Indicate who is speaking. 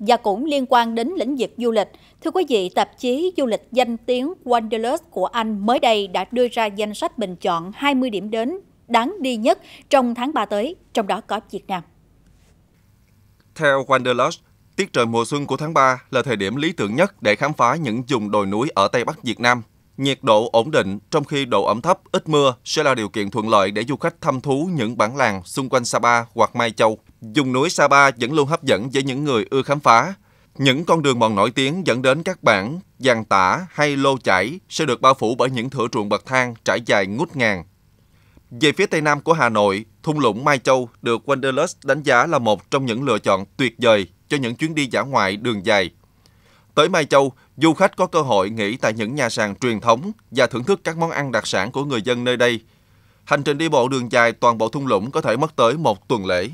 Speaker 1: và cũng liên quan đến lĩnh vực du lịch. Thưa quý vị, tạp chí du lịch danh tiếng Wanderlust của Anh mới đây đã đưa ra danh sách bình chọn 20 điểm đến đáng đi nhất trong tháng 3 tới, trong đó có Việt Nam.
Speaker 2: Theo Wanderlust, tiết trời mùa xuân của tháng 3 là thời điểm lý tưởng nhất để khám phá những vùng đồi núi ở Tây Bắc Việt Nam. Nhiệt độ ổn định trong khi độ ẩm thấp, ít mưa sẽ là điều kiện thuận lợi để du khách thăm thú những bản làng xung quanh Sapa hoặc Mai Châu. Dùng núi Sapa vẫn luôn hấp dẫn với những người ưa khám phá. Những con đường mòn nổi tiếng dẫn đến các bản Giàn Tả hay Lô Chảy sẽ được bao phủ bởi những thửa ruộng bậc thang trải dài ngút ngàn. Về phía tây nam của Hà Nội, thung lũng Mai Châu được Wanderlust đánh giá là một trong những lựa chọn tuyệt vời cho những chuyến đi dã ngoại đường dài. Tới Mai Châu, du khách có cơ hội nghỉ tại những nhà sàn truyền thống và thưởng thức các món ăn đặc sản của người dân nơi đây. Hành trình đi bộ đường dài toàn bộ thung lũng có thể mất tới một tuần lễ.